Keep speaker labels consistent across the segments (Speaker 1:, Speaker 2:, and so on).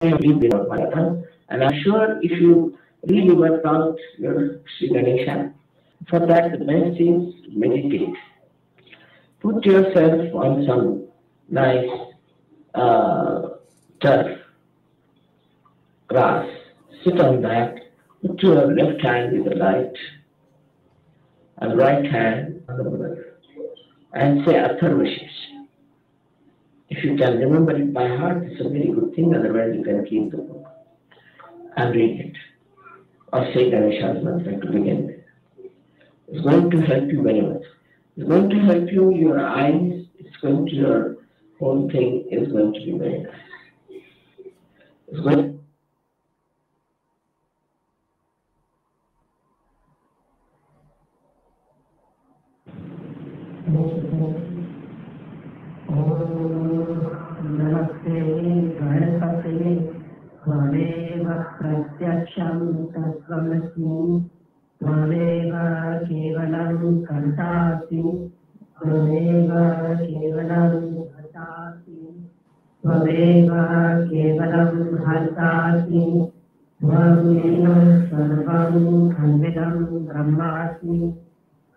Speaker 1: read without marathon. And I'm sure if you really work out your Sri Ganesha, for that the best is meditate. Put yourself on some nice uh, turf, grass. Sit on that. Put your left hand with the light and right hand on the middle. And say Atharvashish. If you can remember it by heart, it's a very good thing. Otherwise, you can keep the book and read it. Or say Ganesha's mantra to begin with. It's going to help you very much. It's going to help you, your eyes, it's going to, your whole thing is going to be very nice. It's going
Speaker 2: नमस्ते, गणपते त्वमेव प्रत्यक्षं तत्त्वमस्मि। त्वमेव केवलं कर्तासि। त्वमेव केवलं हर्तासि त्वमेव केवलं हर्तासि त्वमेव सर्वं खण्डितं ब्रह्मासि।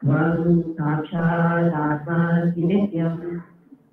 Speaker 2: त्वं साक्षादात्मासि नित्यम्।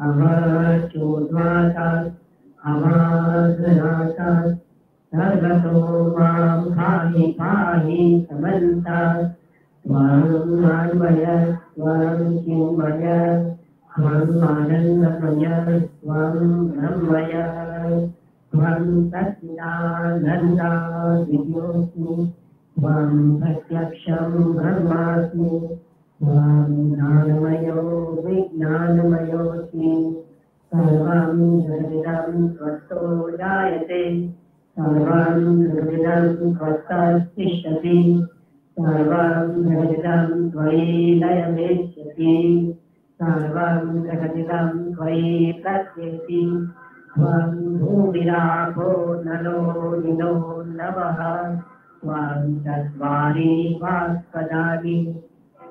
Speaker 2: अवचोद्वातात् अवाधनातात् सर्वतो माँ पाहि पाहि समन्तात्। त्वां ब्रह्मास्मि। ज्ञानमयो विज्ञानमयोऽस्मि सर्वं जगदिदं त्वत्तो जायते। सर्वं जगदिदं त्वत्ततिष्ठति सर्वं जगदिदं त्वयि लयमेष्यति सर्वं जगदिदं त्वयि प्रत्येति त्वं भूमिरापो नलो निलो नवः त्वां चत्वारि वाक्पदानि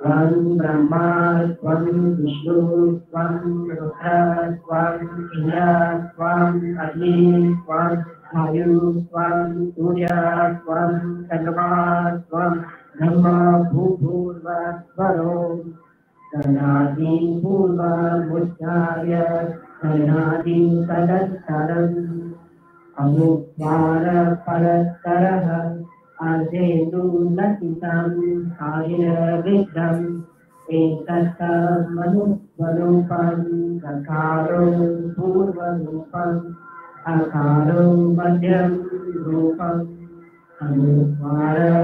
Speaker 2: त्वं ब्रह्मा त्वं विष्णु त्वं रुद्र त्वं इन्द्र त्वम् अग्नि त्वं वायु त्वं सूर्य त्वं चन्द्रमा त्वं ब्रह्म भूभूर्वस्वरो कनादि पूर्वमुच्चार्य कनादि तदत्तरम् अमुद्वार आधेन्दुलसितं कायिनविद्धम् एतत्तमनुस्वरूपं अकारो मध्यं रूपम् अनुस्वारशास्त्ररूपं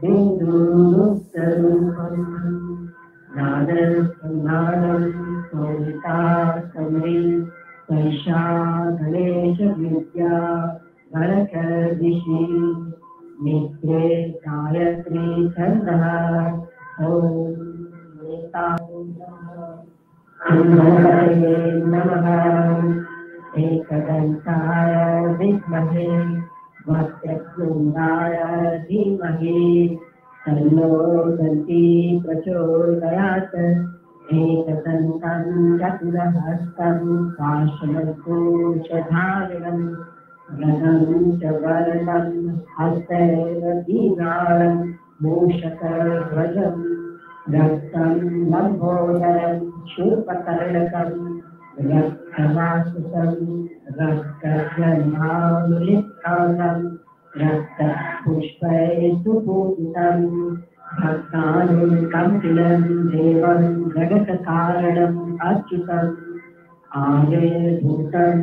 Speaker 2: बिन्दुरुक्तरूपम् गणकदिशि मित्रे गायत्री छन्दः ॐ नमः एकदन्ताय विद्महे वक्रतुण्डाय धीमहि तन्नो दन्ती प्रचोदयात् एकदन्तं चतुरहस्तं काशमकुशधारिणम् प्रसन्तवर्णम् हस्तैरतीनाम् मूषकध्वजम् रक्तं लम्भोदरं शूर्पकर्णकम् रक्तवासुसं अच्युतम् आर्यभूतं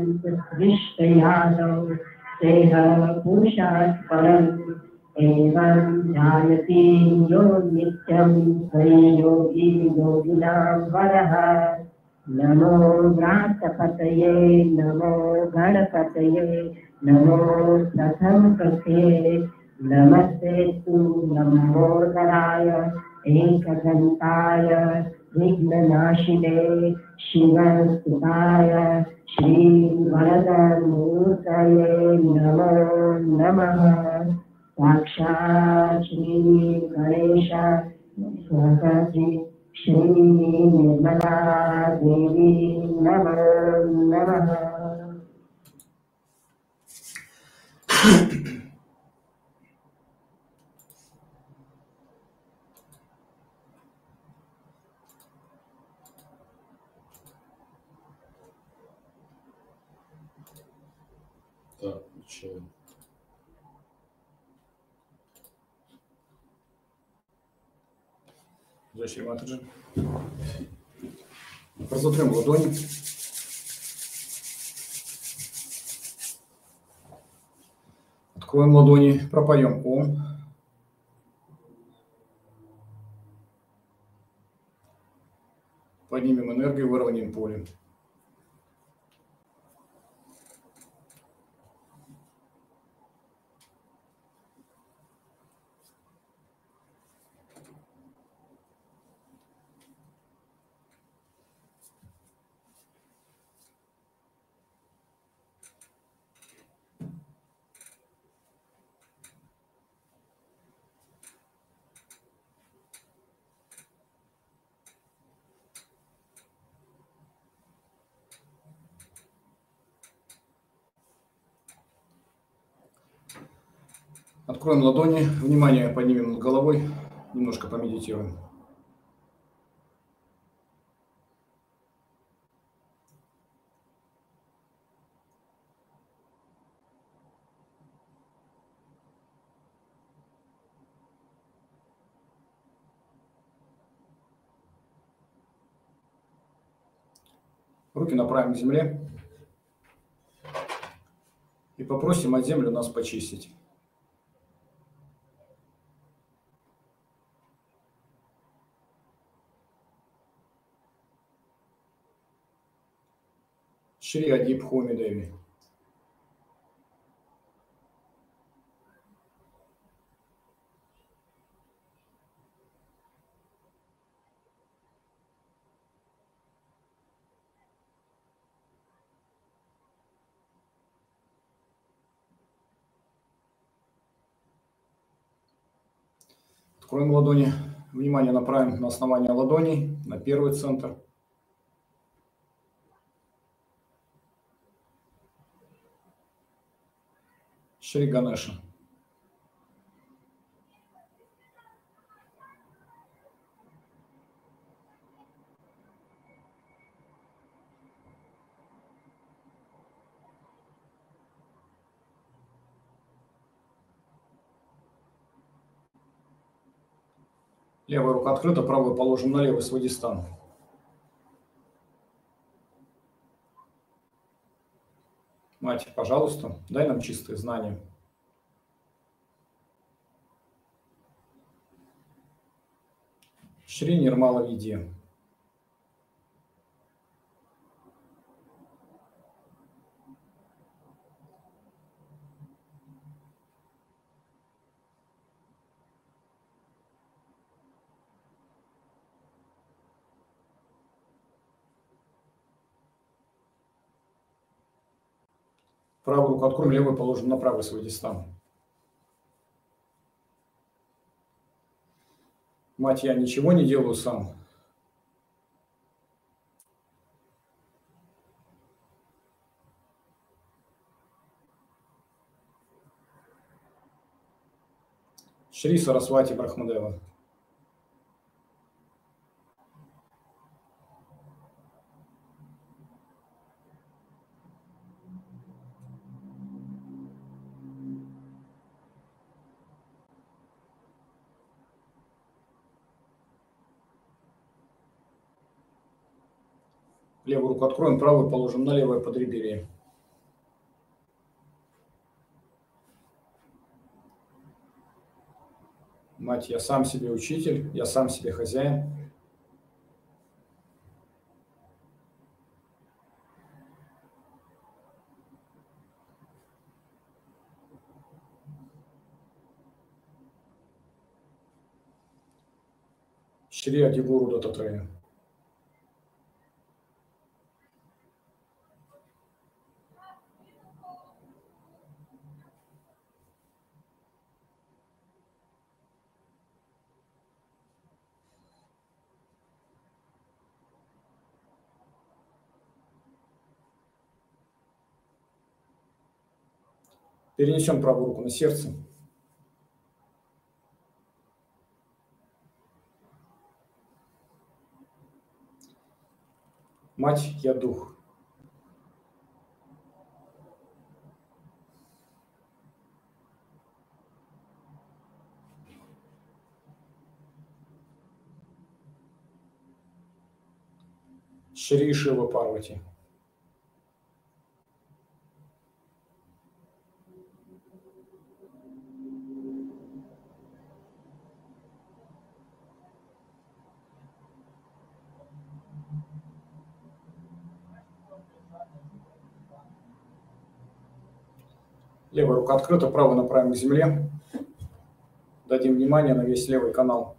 Speaker 2: विश्वयादौ सेह पुरुषात् परम्। एवं जायते यो नित्यं स्वयोगी योगिनां वरः नमो व्रातपतये, नमो गणपतये, नमो प्रथम कृते नमस्ते तु नमोदराय, एकदन्ताय, विघ्ननाशिने। शिवस्तुताय श्रीवरदमूर्तये नमो नमः साक्षात् श्रीगणेश स्वहति श्रीनिर्मला देवी नमो। नमः।
Speaker 3: Зачем Матаджи? Разотрем ладони. Откроем ладони, пропоем Ом. Поднимем энергию, выровняем поле. Откроем ладони, внимание поднимем над головой, немножко помедитируем. Руки направим к земле и попросим от землю нас почистить. Шри Адип Деви. Откроем ладони. Внимание направим на основание ладоней, на первый центр. Шри Ганеша. Левая рука открыта, правую положим на левый свадистан. Мать, пожалуйста, дай нам чистые знания. Шри Нирмала Виде. Правую руку откроем, левую положим на правый свой дистан. Мать, я ничего не делаю сам. Шри Сарасвати Брахмадева. Руку откроем, правую положим на левое подреберье. Мать, я сам себе учитель, я сам себе хозяин. Шри Адигуру Дататрея. Перенесем правую руку на сердце. Мать, я дух. Шри Шива Парвати. Левая рука открыта, правую направим к земле. Дадим внимание на весь левый канал.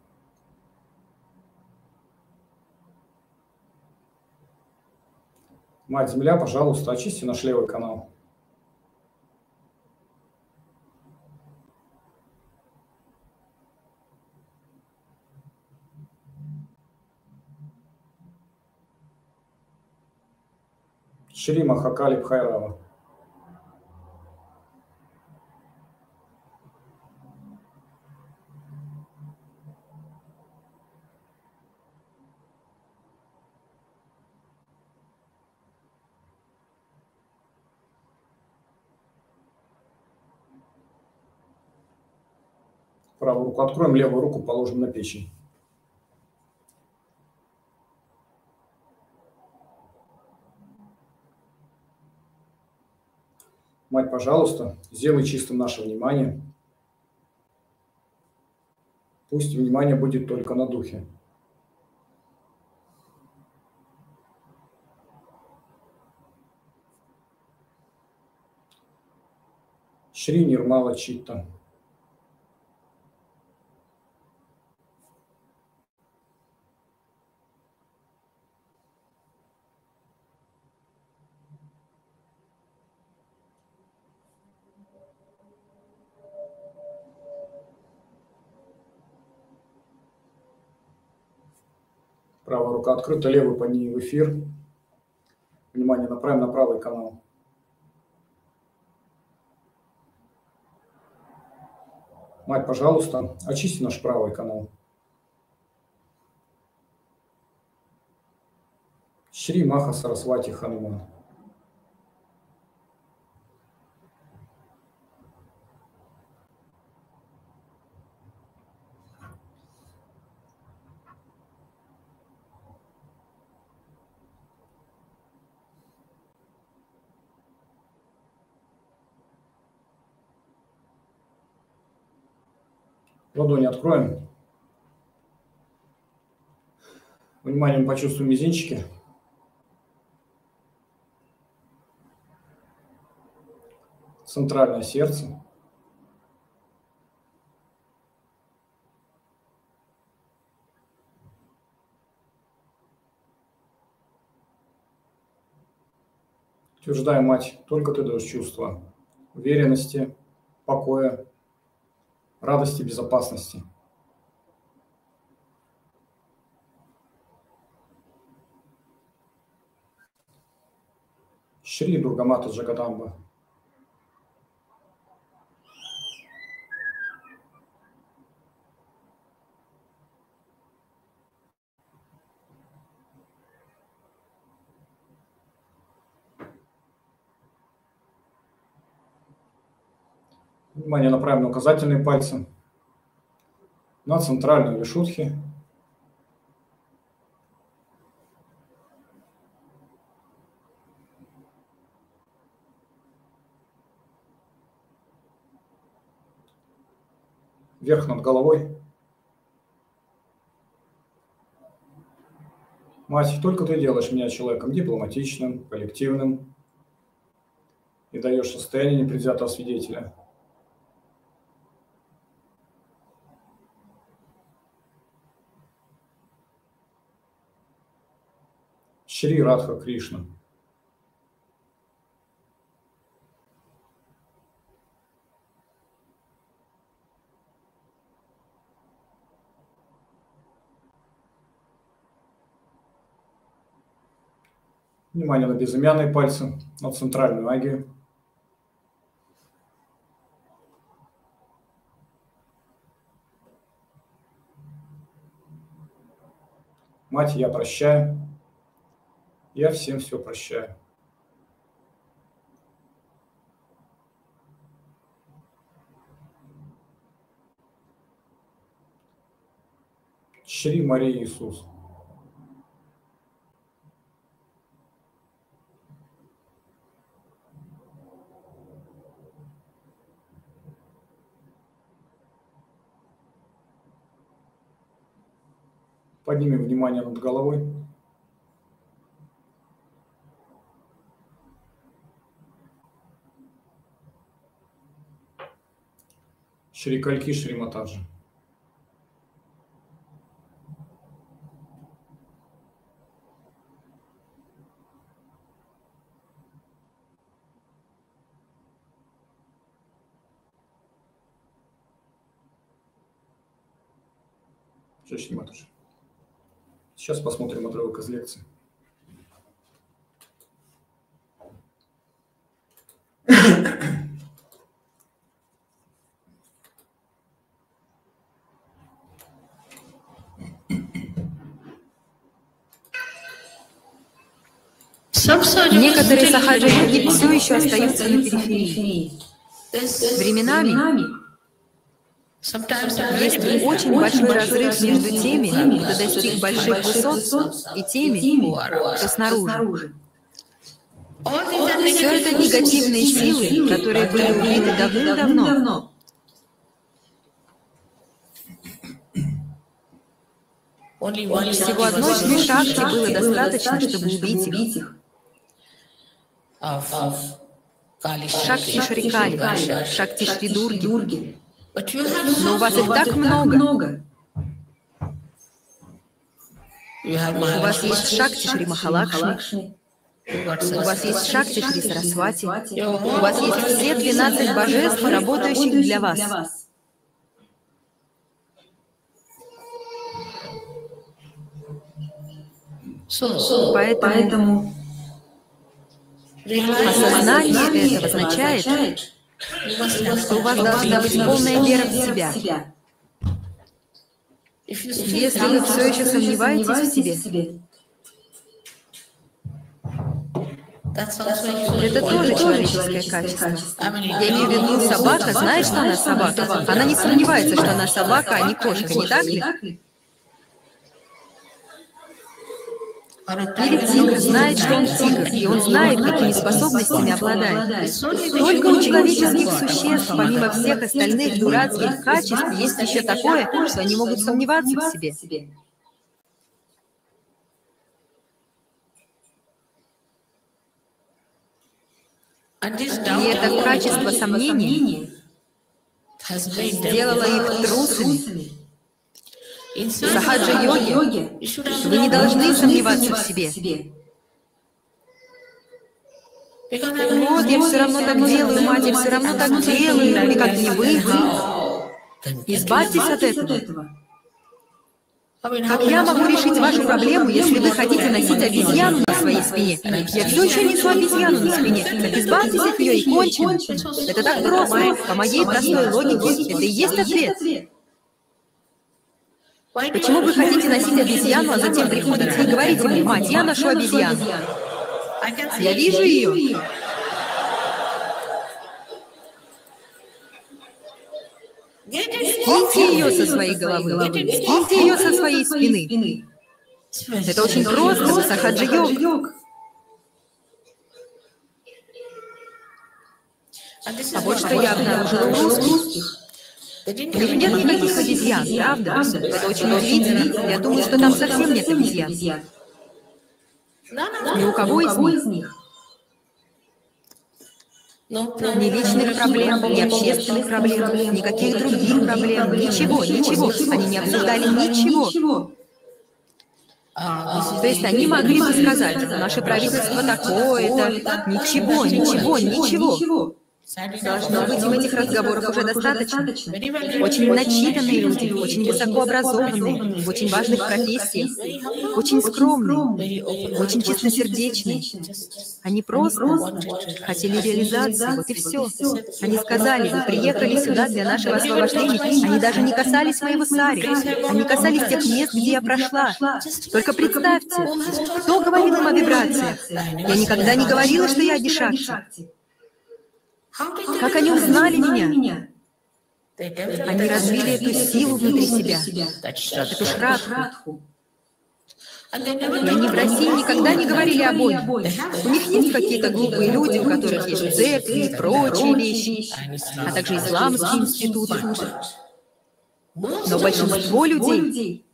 Speaker 3: Мать Земля, пожалуйста, очисти наш левый канал. Шри Махакали Бхайрава. Правую руку откроем, левую руку положим на печень. Мать, пожалуйста, сделай чистым наше внимание. Пусть внимание будет только на духе. Шри Нирмала Читта. Рука открыта, левую по ней в эфир. Внимание направим на правый канал. Мать, пожалуйста, очисти наш правый канал. Шри Маха Сарасвати Хануман. Ладони откроем. Вниманием почувствуем мизинчики. Центральное сердце. Утверждаем, мать, только ты даешь чувство уверенности, покоя, радости, безопасности. Шри Дургамата Джагадамба. внимание направим на указательные пальцы, на центральную решетки. Вверх над головой. Мать, только ты делаешь меня человеком дипломатичным, коллективным и даешь состояние непредвзятого свидетеля – Шри Радха Кришна. Внимание на безымянные пальцы, на центральную магию. Мать, я прощаю. Я всем все прощаю. Шри Мария Иисус. Поднимем внимание над головой. Шри Кальки, Шри Матаджи. Сейчас посмотрим отрывок из лекции.
Speaker 4: Некоторые сахаджа-йоги все еще остаются на периферии. Временами есть очень большой разрыв между теми, кто достиг больших высот, и теми, кто снаружи. Все это негативные силы, которые были убиты давным-давно. Всего одной шакти было достаточно, чтобы убить их. Шакти Шрикали, Шакти Шридурги. Но у вас их так много. У вас есть Шакти Шри Махалакшми, у вас есть Шакти Шри Сарасвати, у вас есть все 12 божеств, работающих для вас. Поэтому осознание этого означает, что у вас должна быть полная вера в себя. Если вы все еще сомневаетесь в себе, это тоже человеческое качество. Я имею в виду, собака знает, что она собака. Она не сомневается, что она собака, а не кошка, не так ли? Или тигр знает, что он тигр, и он знает, какими способностями обладает. Только у человеческих существ, помимо всех остальных дурацких качеств, есть еще такое, что они могут сомневаться в себе. И это качество сомнения сделало их трусами, Сахаджа-йоги, вы не должны сомневаться в себе. Вот, я все равно так делаю, мать, я все равно так делаю, никак не выйду. Избавьтесь от этого. Как я могу решить вашу проблему, если вы хотите носить обезьяну на своей спине? Я все еще несу обезьяну на спине. Так избавьтесь от нее и кончим. Это так просто. По моей простой логике, это и есть ответ. Почему вы хотите носить обезьяну, а затем приходите и говорите мне, мать, я ношу обезьяну? Я вижу ее. Скиньте ее со своей головы, скиньте ее со своей спины. Это очень просто, сахаджи-йог. А вот что я обнаружила у русских. У них нет никаких обезьян, правда? Это очень удивительно. Я думаю, что там совсем нет обезьян. Ни у кого из них. Ни личных проблем, ни общественных проблем, никаких других проблем, ничего, ничего. Они не обсуждали ничего. То есть они могли бы сказать, наше правительство такое-то, ничего, ничего, ничего. Должно быть, им этих разговоров уже достаточно. Очень начитанные люди, очень высокообразованные, в очень важных профессиях, очень скромные, очень чистосердечные. Они просто хотели реализации, вот и все. Они сказали, вы приехали сюда для нашего освобождения. Они даже не касались моего сари. Они касались тех мест, где я прошла. Только представьте, кто говорил им о вибрациях? Я никогда не говорила, что я Адишакти. Как они узнали меня? Они развили эту силу внутри себя, эту шрадху. И они в России никогда не говорили о Боге. У них есть какие-то глупые люди, у которых есть церкви и прочие вещи, а также исламские институты. Но большинство людей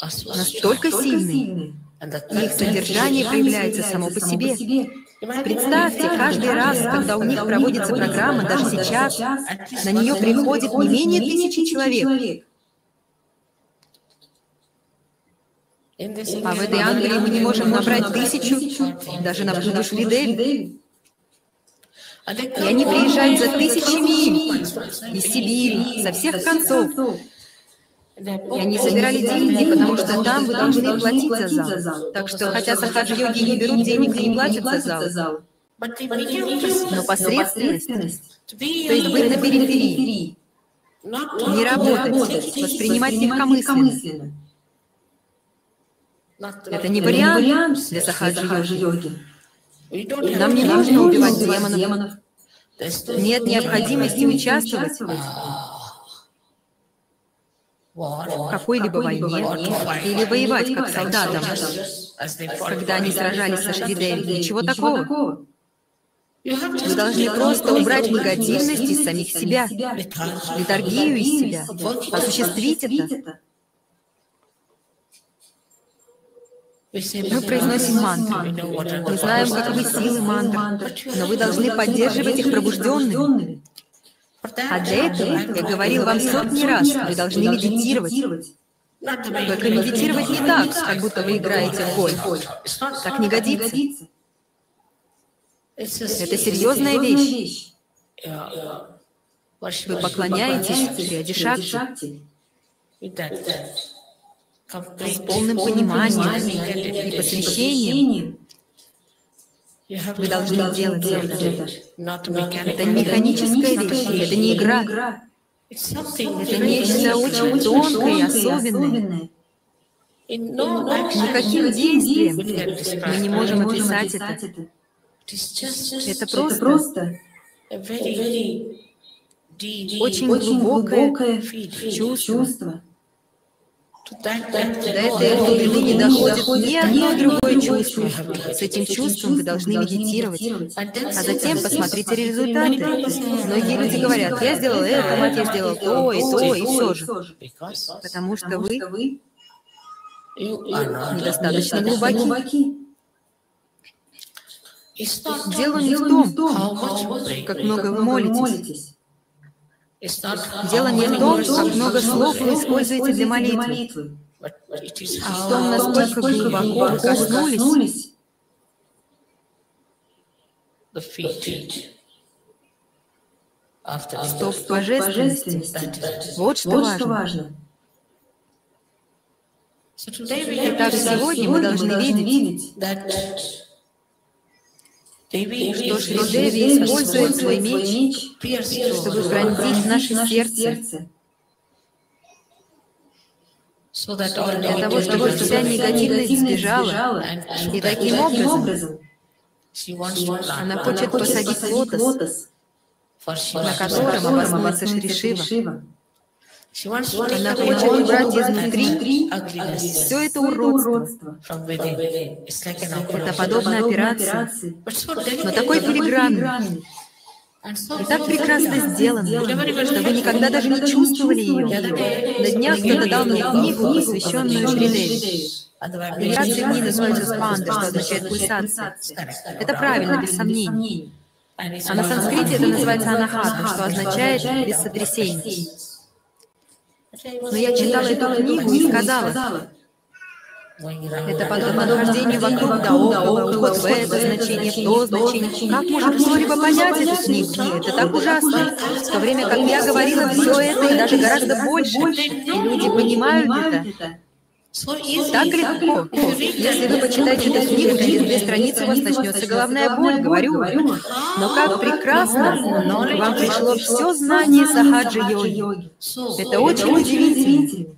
Speaker 4: настолько сильные, и их содержание проявляется само по себе. Представьте, каждый раз, когда у них проводится программа, даже сейчас, на нее приходит не менее тысячи человек. А в этой Англии мы не можем набрать тысячу, даже на Шриdevi. И они приезжают за тысячи миль из Сибири, со всех концов. И они собирали деньги, потому что там вы должны платить за зал. Так что, хотя сахаджи-йоги не берут денег и не платят за зал, но посредственность, то есть быть на периферии, не работать, воспринимать легкомысленно. Это не вариант для сахаджи-йоги. Нам не нужно убивать демонов. Нет необходимости участвовать в какой-либо войне или воевать как солдатам, когда они сражались со Швидеем. Ничего такого. Вы должны просто убрать негативность из самих себя, литургию из себя, осуществить это. Мы произносим мантры. Мы знаем, каковы силы мантр, но вы должны поддерживать их пробужденными. А для этого, я говорил вам сотни раз, вы должны медитировать. Только медитировать не так, как будто вы играете в гольф. Так не годится. Это серьезная вещь. Вы поклоняетесь Шри Шакти с полным пониманием и посвящением. Вы должны делать это. Это не механическая вещь, это не игра. Это нечто очень тонкое и особенное. Никаким действием мы не можем описать это. Это. Просто. очень глубокое чувство. До этой глубины не доходит ни одно другое чувство. С этим чувством вы должны медитировать, а затем посмотрите результаты. Многие люди говорят, я сделал это, мать, я сделал то и то, и все же. Потому что вы недостаточно глубоки. Дело не в том, как много вы молитесь. Дело не в том, как много слов вы используете для молитвы, а в том, насколько глубоко вы коснулись стоп божественности. Вот что важно. Итак, сегодня мы должны видеть, что Шри использует свой меч, чтобы пронзить наше сердце, для того, чтобы вся негативность сбежала. И таким образом она хочет посадить лотос, на котором обоснуется Шри Шива. Она хочет убрать изнутри все это уродство. Это подобно операции, но такой филигранный. И так прекрасно сделано, что вы никогда даже не чувствовали ее. На днях кто-то дал мне книгу, посвященную Шридеви. Вибрации в ней называются спанда, что означает пульсация. Это правильно, без сомнений. А на санскрите это называется анахата, что означает без сотрясений. Но я читала эту книгу и сказала, это подобно хождению вокруг да около, уход в это значение, в то значение. Как может кто-либо понять эту книгу? Это так ужасно. В то время как я говорила все это и даже гораздо больше, и люди понимают это. Так легко. Если вы почитаете эту книгу, через две страницы у вас начнется головная боль, говорю вам. Но как прекрасно, вам пришло все знание сахаджи-йоги. Это очень удивительно.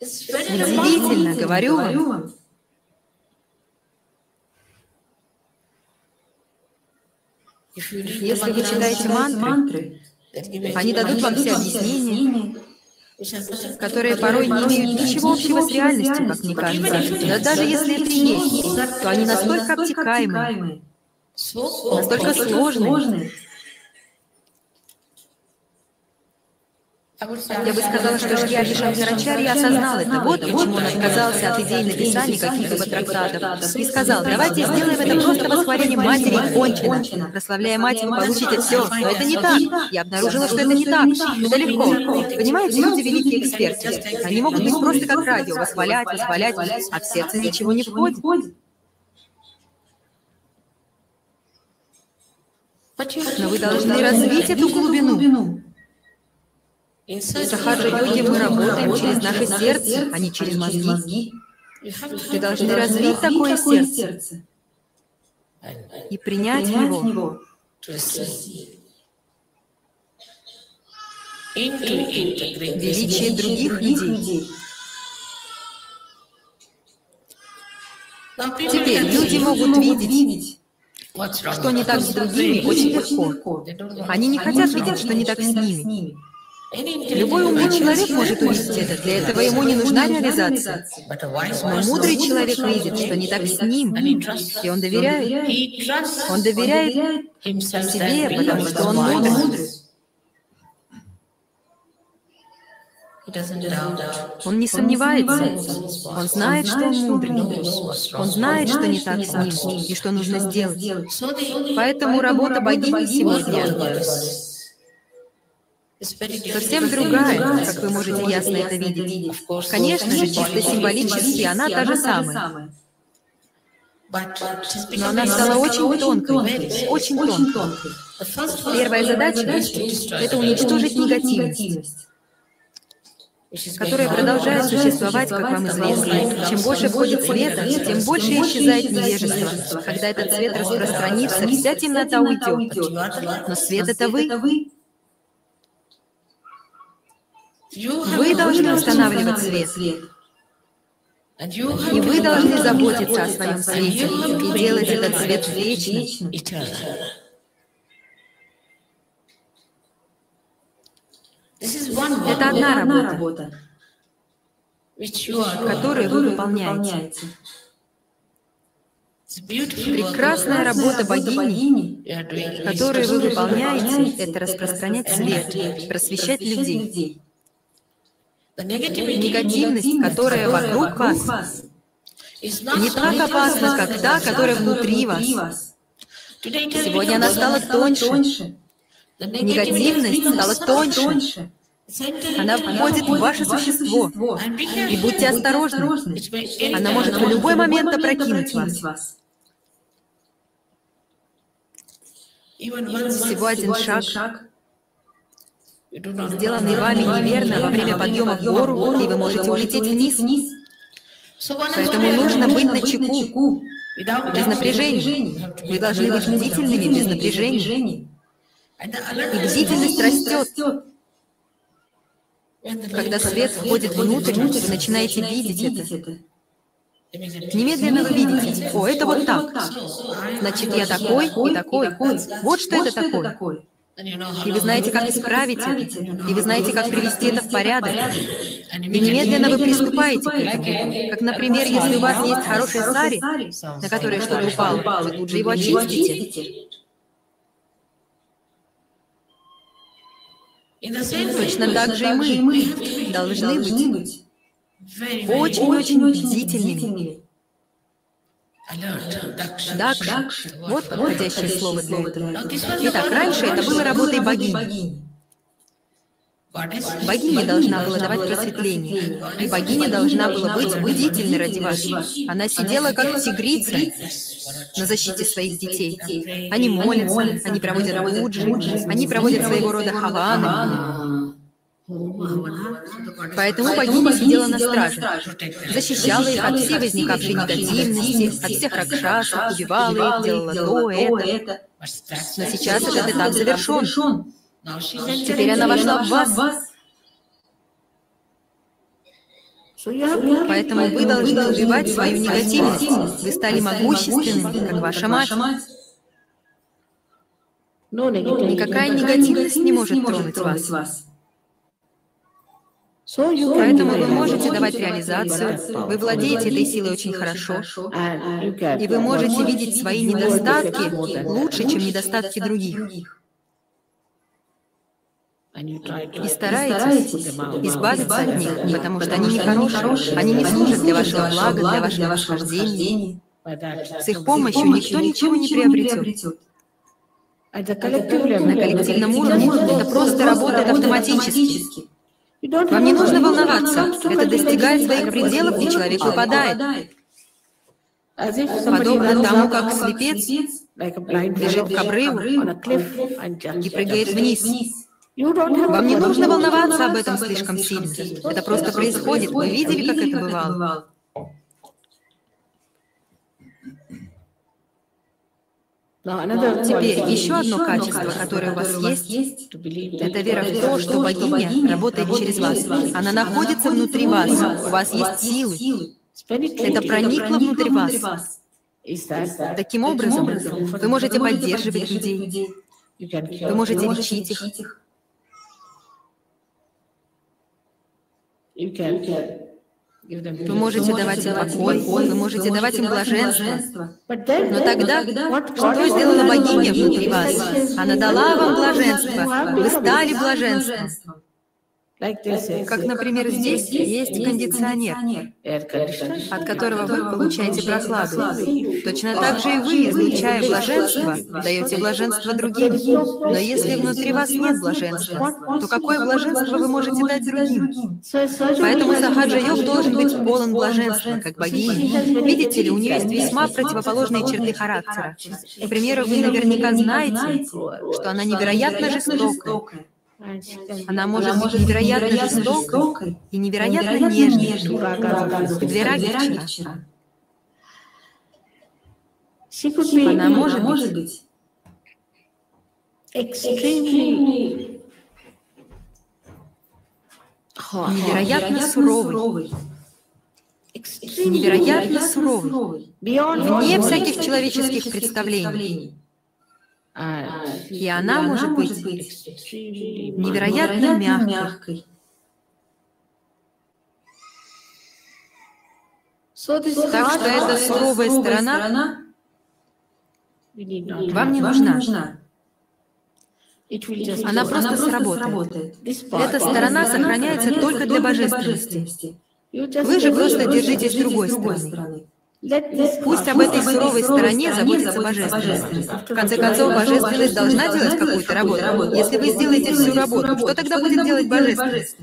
Speaker 4: Удивительно, говорю вам. Если вы читаете мантры, они дадут вам все объяснения, которые порой не имеют ничего общего с реальностью, как мне кажется. Но даже если это и есть, то они настолько обтекаемые, настолько сложные, Я бы сказала, что Шьяри Шанкарачарья осознал это. Вот почему он отказался от идей написания каких-либо трактатов. И сказал, давайте сделаем это просто восхвалением матери и кончено. Прославляя мать, вы получите все. Но это не так. Я обнаружила, что это не так. Это легко. Понимаете, люди великие эксперты. Они могут быть просто как радио, восхвалять, восхвалять, а в сердце ничего не входит. Но вы должны развить эту глубину. В сахаджа-йоге мы работаем через наше сердце, а не через мозги. Вы должны развить такое сердце и принять его. величие других людей. Теперь люди могут видеть, что не так с другими, очень легко. Они не хотят видеть, что не так с ними. Любой умный человек может увидеть это, для этого ему не нужна реализация. Но мудрый человек видит, что не так с ним, и он доверяет. Он доверяет себе, потому что он мудрый. Он не сомневается. Он знает, что он мудрый. Он знает, что не так с ним. и что нужно сделать. Поэтому работа богини сегодня совсем другая, как вы можете ясно это видеть. Конечно же, чисто символически она та же самая. Но она стала очень тонкой, очень тонкой. Первая задача — это уничтожить негативность которая продолжает существовать, как вам известно. Чем больше входит света, тем больше исчезает невежество. Когда этот свет распространится, вся темнота уйдет. Но свет — это вы. Вы должны устанавливать свет. И вы должны заботиться о своем свете и делать этот свет вечным. Это одна работа, которую вы выполняете. Прекрасная работа богини, которую вы выполняете, это распространять свет, просвещать людей. Негативность, которая вокруг вас, не так опасна, как та, которая внутри вас. Сегодня она стала тоньше. Негативность стала тоньше. Она входит в ваше существо. И будьте осторожны. Она может в любой момент опрокинуть вас. Всего один шаг, сделанный вами неверно во время подъема в гору, и вы можете улететь вниз. Поэтому нужно быть на чеку, без напряжения. Вы должны быть бдительными без напряжения. И бдительность растет. Когда свет входит внутрь, вы начинаете видеть это. Немедленно вы видите, о, это вот так. Значит, я такой и такой. Вот что это такое. И вы знаете, как исправить это. И вы знаете, как привести это в порядок. И немедленно вы приступаете к этому. Как, например, если у вас есть хороший сари, на который что-то упало, вы тут же его очистите. Точно так же и мы должны быть очень-очень бдительными Дакш. Вот подходящее слово для этого. Итак, раньше это было работой богини. Богиня должна была давать просветление, и богиня должна была быть бдительной ради вас. Она сидела как тигрица на защите своих детей. Они молятся, они проводят пуджи, они проводят своего рода хаваны. Поэтому богиня сидела на страже, защищала их от всей возникавшей негативности, от всех ракшасов, убивала их, делала то, это. Но сейчас этот этап завершен. Теперь она вошла в вас. Поэтому вы должны убивать свою негативность. Вы стали могущественными, как ваша мать. Никакая негативность не может тронуть вас. Поэтому вы можете давать реализацию, вы владеете этой силой очень хорошо, и вы можете видеть свои недостатки лучше, чем недостатки других. И стараетесь избавиться от них, потому что они нехорошие, они не служат для вашего блага, для вашего восхождения. С их помощью никто ничего не приобретет. На коллективном уровне это просто работает автоматически. Вам не нужно волноваться, это достигает своих пределов, и человек выпадает. Подобно тому, как слепец бежит к обрыву и прыгает вниз. Вам не нужно волноваться об этом слишком сильно. Это просто происходит. Вы видели, как это бывало? Теперь еще одно качество, которое у вас есть, это вера в то, что богиня работает через вас. Она находится внутри вас. У вас есть силы. Это проникло внутрь вас. Таким образом, вы можете поддерживать людей. Вы можете лечить их. Вы можете давать им покой, вы можете давать им блаженство. Но тогда, что сделала богиня внутри вас? Она дала вам блаженство. Вы стали блаженством. Как, например, здесь есть кондиционер, от которого вы получаете прохладу. Точно так же и вы, излучая блаженство, даете блаженство другим. Но если внутри вас нет блаженства, то какое блаженство вы можете дать другим? Поэтому Сахаджа Йог должен быть полон блаженства, как богиня. Видите ли, у нее есть весьма противоположные черты характера. К примеру, вы наверняка знаете, что она невероятно жестокая. Она может быть невероятно жестокой и невероятно нежной, как Двираги вчера. Она может быть. невероятно суровой, невероятно суровой, вне всяких человеческих представлений. И она может быть невероятно мягкой. Так что эта суровая сторона вам не нужна. Она просто сработает. Эта сторона сохраняется только для божественности. Вы же просто держитесь другой стороны. Пусть об этой суровой стороне заботится божественность. В конце концов, божественность должна делать какую-то работу. Если вы сделаете всю работу, что тогда будет делать божественность?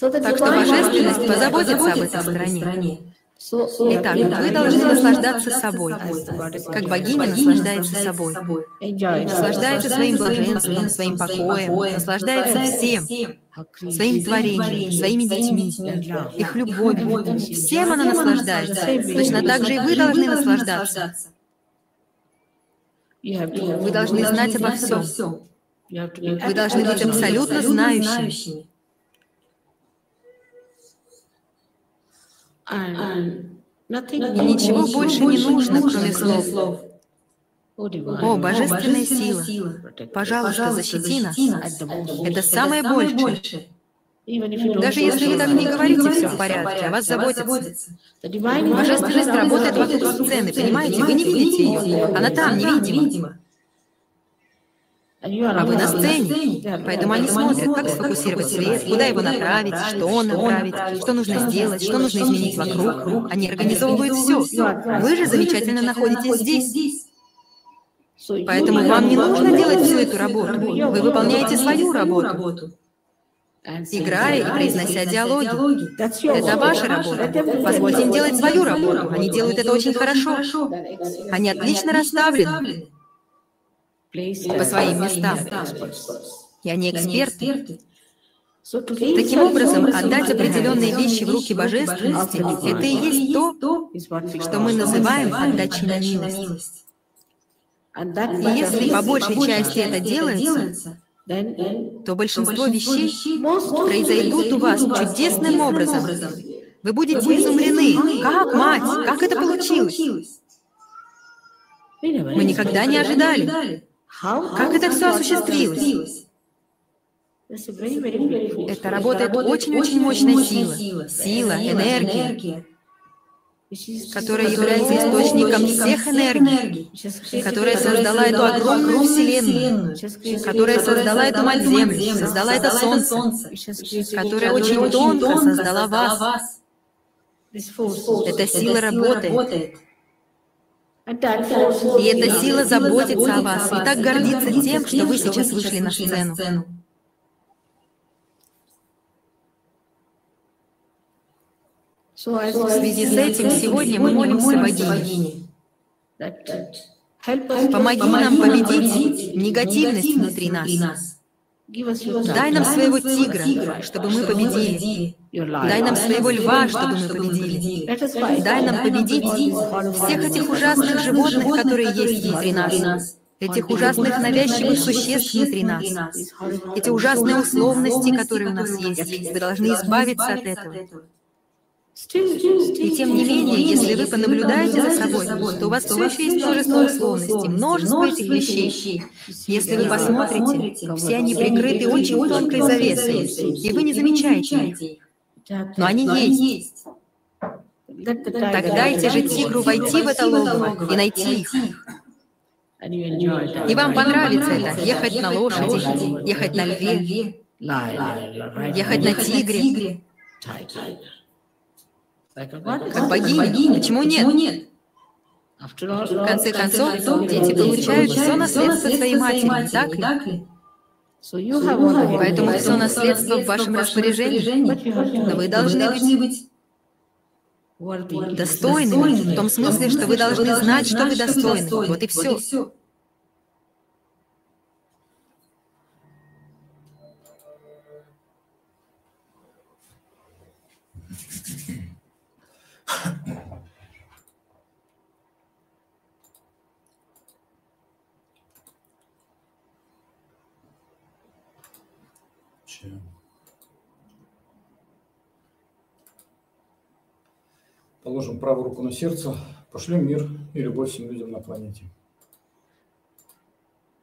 Speaker 4: Так что божественность позаботится об этой стороне. Итак, вы должны наслаждаться собой, как богиня наслаждается собой. Наслаждается своим блаженством, своим покоем, наслаждается всем, своим творением, своими детьми, их любовью. Всем она наслаждается. Точно так же и вы должны наслаждаться. Вы должны знать обо всем. Вы должны быть абсолютно знающими. И ничего больше не нужно, кроме слов. О, божественная сила, пожалуйста, защити нас. Это самое большее. Даже если вы так не говорите, все в порядке, о вас заботятся. Божественность работает вокруг сцены, понимаете? Вы не видите ее. Она там, невидима. А вы на сцене. Поэтому они смотрят, как сфокусировать свет, куда его направить, что направить, что нужно сделать, что нужно изменить вокруг. Они организовывают все. Вы же замечательно находитесь здесь. Поэтому вам не нужно делать всю эту работу. Вы выполняете свою работу, играя и произнося диалоги. Это ваша работа. Позвольте им делать свою работу. Они делают это очень хорошо. Они отлично расставлены. по своим местам. И они эксперты. Таким образом, отдать определенные вещи в руки божественности – это и есть то, что мы называем отдачей на милость. И если по большей части это делается, то большинство вещей произойдут у вас чудесным образом. Вы будете изумлены. Как, мать, как это получилось? Мы никогда не ожидали. Как это все осуществилось? Это работает очень-очень мощная сила. Сила, энергия, которая является источником всех энергий, которая создала эту огромную Вселенную, которая создала эту мать Землю, создала это Солнце, которая очень тонко создала вас. Эта сила работает. И эта сила заботится о вас. и так гордится тем, что вы сейчас вышли на сцену. В связи с этим сегодня мы молимся богине. Помоги нам победить негативность внутри нас. Дай нам своего тигра, чтобы мы победили. Дай нам своего льва, чтобы мы победили. Дай нам победить всех этих ужасных животных, которые есть внутри нас. Этих ужасных навязчивых существ внутри нас. Эти ужасные условности, которые у нас есть. Вы должны избавиться от этого. И тем не менее, если вы понаблюдаете за собой, то у вас все еще есть множество условностей, множество этих вещей. Если вы посмотрите, все они прикрыты очень тонкой завесой, и вы не замечаете их. Но они есть. Так дайте же тигру войти в это логово и найти их. И вам понравится это, ехать на лошади, ехать на льве, ехать на тигре, как богиня. Почему нет? В конце концов, дети получают все наследство своей матери, так ли? Поэтому все наследство в вашем распоряжении. Но вы должны быть достойными, в том смысле, что вы должны знать, что вы достойны. Вот и все.
Speaker 3: Положим правую руку на сердце, пошлем мир и любовь всем людям на планете.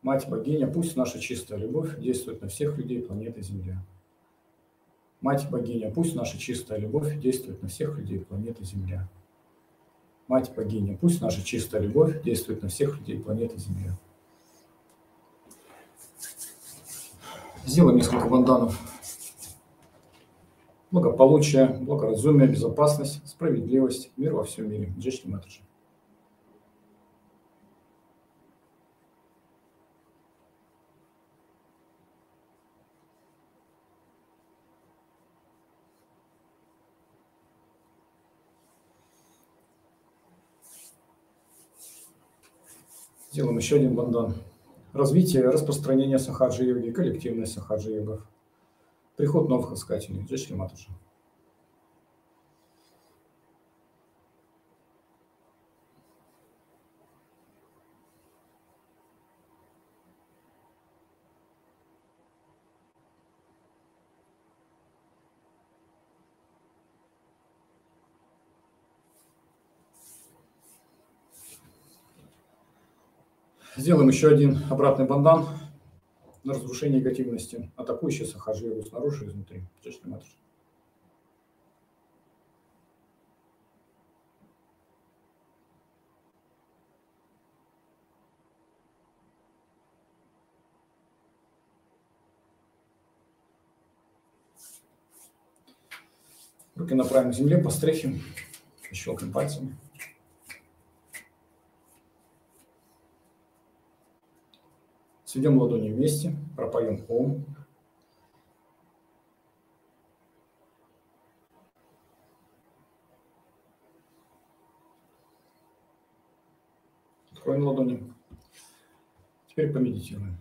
Speaker 3: Мать богиня, пусть наша чистая любовь действует на всех людей планеты Земля. Мать богиня, пусть наша чистая любовь действует на всех людей планеты Земля. Мать богиня, пусть наша чистая любовь действует на всех людей планеты Земля. Сделаем несколько банданов. Благополучие, благоразумие, безопасность, справедливость, мир во всем мире. Джешни Матаджи. Сделаем еще один бандан. Развитие, распространение сахаджи-йоги, коллективная сахаджи-йогов. Приход новых искателей. Шри Матаджи. Сделаем еще один обратный бандан на разрушение негативности, атакующие сахажи его снаружи и изнутри клеточной матрицы. Руки направим к земле, постряхим, щелкнем пальцами. Сведем ладони вместе, пропоем Ом. Откроем ладони. Теперь помедитируем.